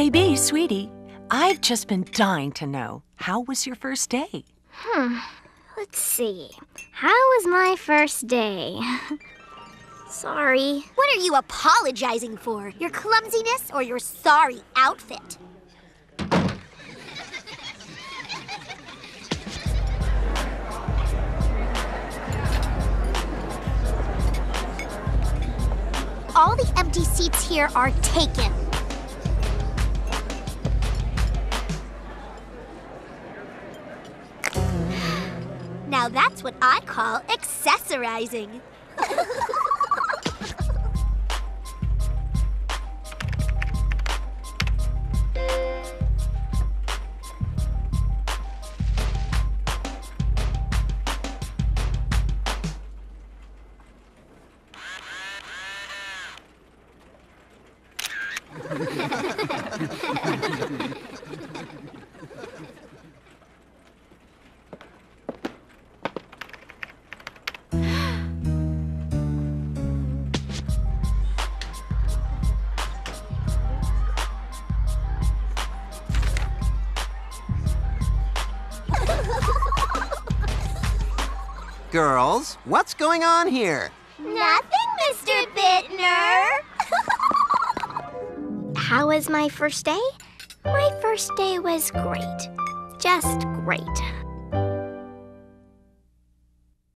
KB, sweetie, I've just been dying to know how was your first day? Hmm. Let's see. How was my first day? sorry. What are you apologizing for? Your clumsiness or your sorry outfit? All the empty seats here are taken. Now that's what I call accessorizing. Girls, what's going on here? Nothing, Mr. Bittner. How was my first day? My first day was great. Just great.